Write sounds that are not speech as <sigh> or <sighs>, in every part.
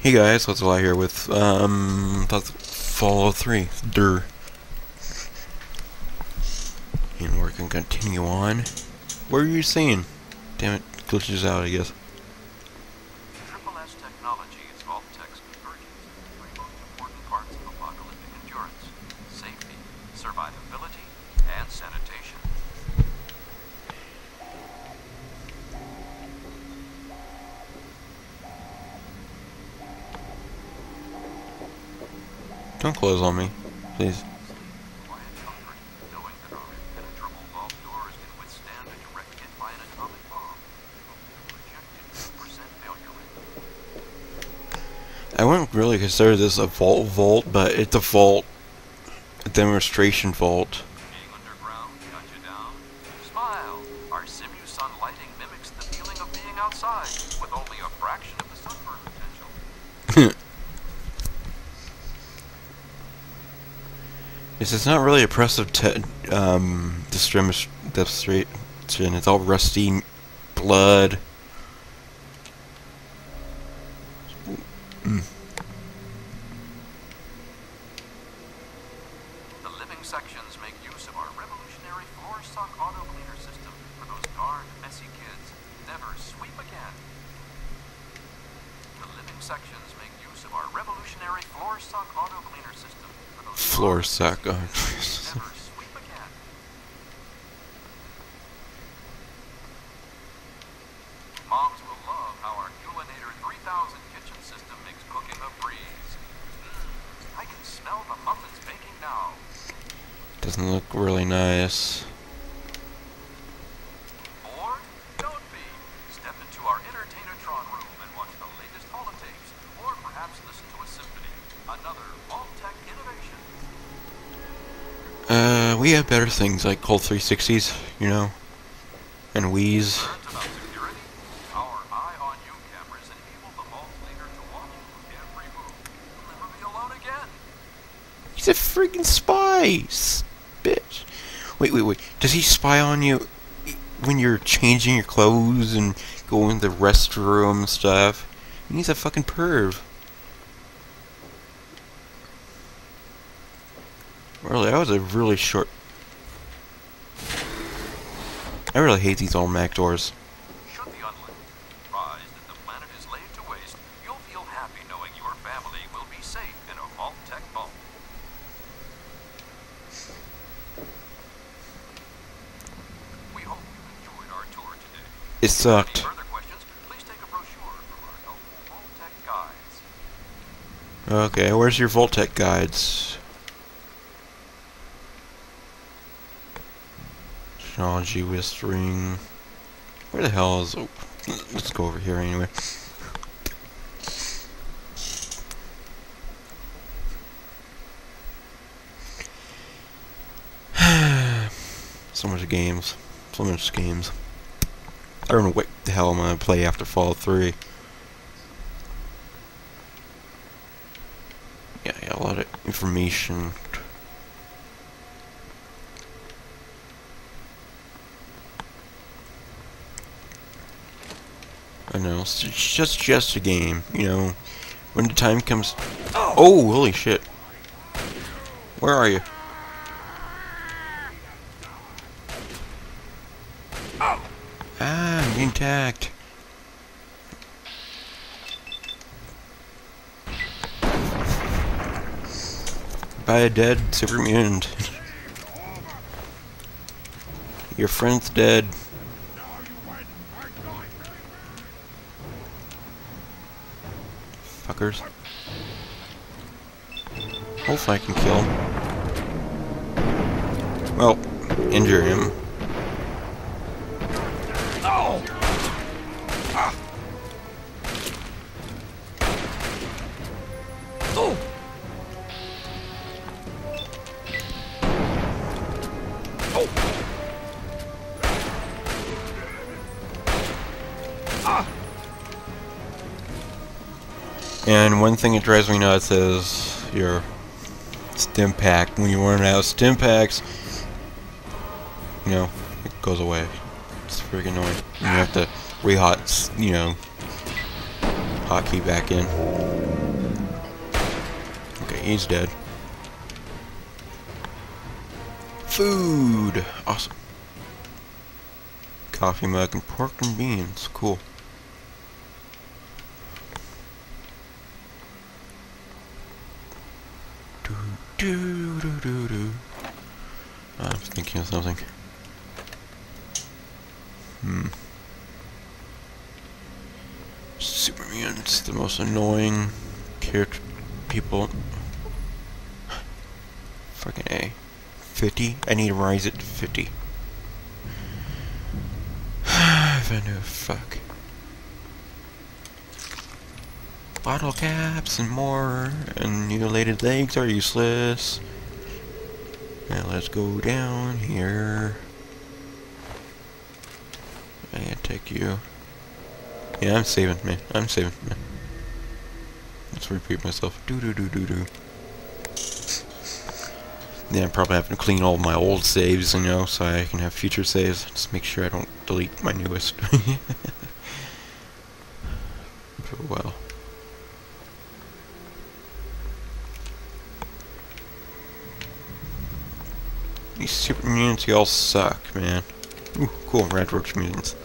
Hey guys, what's a here with um Fallout 3. Dur. And we're gonna continue on. What are you saying? Damn it, glitches out I guess. Triple S technology is Vault-Tec's convergence of the three most important parts of apocalyptic endurance. Safety, survivability, and sanitation. Don't close on me, please. Quiet comfort, knowing that our impenetrable vault doors can withstand a direct hit by an atomic bomb. Projected 2% me, please. I wouldn't really consider this a vault vault, but it's a vault. A demonstration vault. Being underground got you down? Smile! Our Simusun lighting mimics the feeling of being outside, with only a fraction of the sunburn potential. <laughs> This is not really impressive te um, demonstration. It's all rusty blood. Mm. The living sections make use of our revolutionary floor suck auto cleaner system for those darn messy kids. Never sweep again. The living sections make use of our revolutionary floor suck auto cleaner system Floor darn suck. messy Oh, kids. Jesus. Never sweep again. Moms will love how our Culinator 3000 kitchen system makes cooking a breeze. Mmm, I can smell the muffins baking now. Doesn't look really nice. Bored? Don't be. Step into our Entertainatron room and watch the latest holotapes, or perhaps listen to a symphony. Another Vault-Tec innovation. Uh, we have better things like Cold 360s, you know, and Wii's. Learns about security. Our Eye on You cameras enable the Vault Leader to watch you through every move. You'll never be alone again. He's a freaking spy, bitch. Wait, wait, wait. Does he spy on you when you're changing your clothes and going to the restroom and stuff? He's a fucking perv. Really, that was a really short. I really hate these old Mac doors. Should the unlit surprised that the planet is laid to waste, you'll feel happy knowing your family will be safe in a Vault-Tec vault. We hope you enjoyed our tour today. It sucked. further questions, please take a brochure from our helpful Vault-Tec guides. Okay, where's your Vault-Tec guides? Technology whispering. Where the hell is? Oh, let's go over here anyway. <sighs> so much games, so much games. I don't know what the hell I'm gonna play after Fallout 3. Yeah, yeah, a lot of information. Know, it's just just a game, you know. When the time comes. Oh, holy shit! Where are you? Ah, being. By a dead super mutant. <laughs> Your friend's dead. Fuckers. Hopefully I can kill him. Well, injure him. And one thing that drives me nuts is your stim pack. When you run out of stim packs, you know, it goes away. It's freaking annoying. You have to re-hot, you know, hotkey back in. Okay, he's dead. Food! Awesome. Coffee mug and pork and beans. Cool. Do, do, do, do, do. Thinking of something. Hmm. Superman's the most annoying character people. <gasps> Fucking A. 50? I need to rise it to 50. <sighs> if I knew, fuck. Bottle caps and more, and mutilated legs are useless. Now let's go down here. I can't take you. Yeah, I'm saving, man. I'm saving, man. Let's repeat myself. Do do do do do. Yeah, I'm probably having to clean all my old saves, you know, so I can have future saves. Just make sure I don't delete my newest. but <laughs> oh, well. These super mutants, all suck, man. Ooh, cool, Radroach mutants.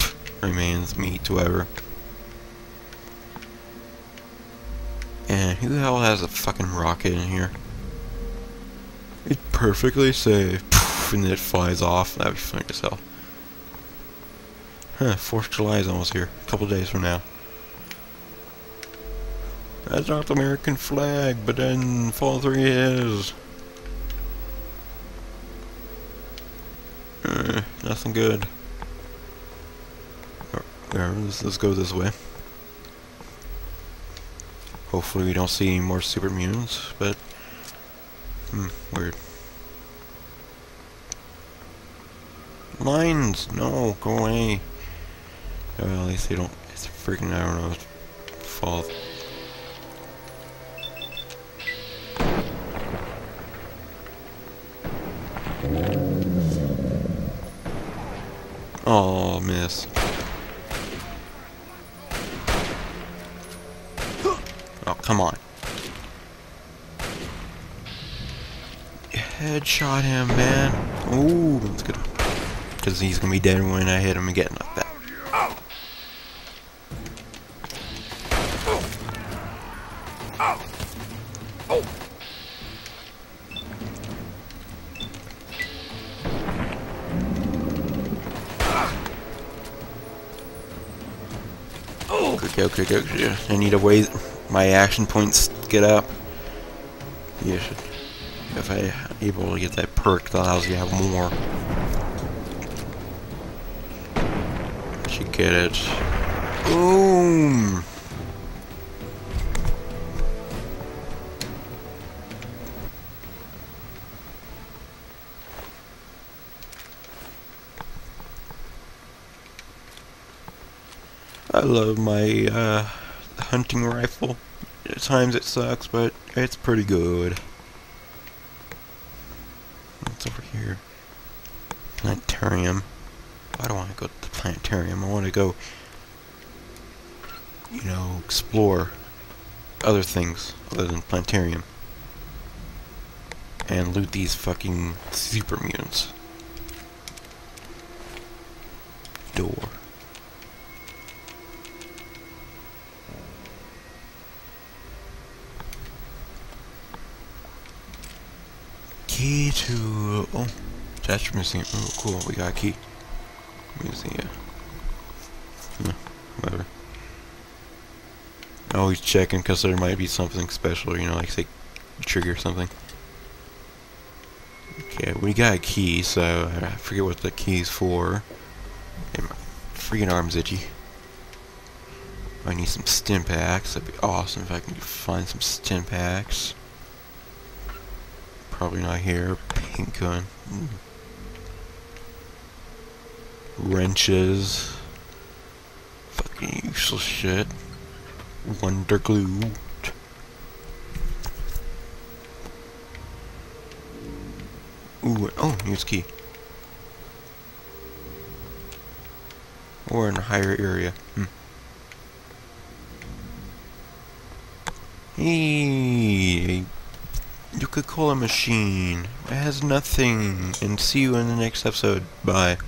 <laughs> Remains, meat, whoever. And who the hell has a fucking rocket in here? It's perfectly safe. Poof, and then it flies off. That'd be funny as hell. Huh, 4th of July is almost here. A couple days from now. That's not the American flag, but then Fall 3 is. Nothing good. Let's, let's go this way. Hopefully we don't see any more super mutants, but... Hmm, weird. Lines! No, go away! Well, at least they don't... It's freaking, I don't know, fall... Oh, miss. Oh, come on. Headshot him, man. Ooh, that's good. Because he's going to be dead when I hit him again like that. Okay, okay, okay, okay. I need to wait my action points get up. You should, if I able to get that perk that allows you to have more. Should get it. Boom! I love my uh, hunting rifle. At times it sucks, but it's pretty good. What's over here? Planetarium. I want to go to the planetarium? I want to go, you know, explore other things other than planetarium. And loot these fucking super mutants. Key to... Oh, that's missing. Oh, cool. We got a key. Yeah. Hmm, no, whatever. Always checking because there might be something special, you know, like say trigger something. Okay, we got a key, so I forget what the key's for. Hey, my freaking arm's itchy. I need some stim packs. That'd be awesome if I can find some stim packs. Probably not here. Paint gun. Mm. Wrenches. Fucking useless shit. Wonder glue. Ooh, oh, use key. Or in a higher area. Hmm. Hey, me, a, you could call a machine. It has nothing. And see you in the next episode. Bye.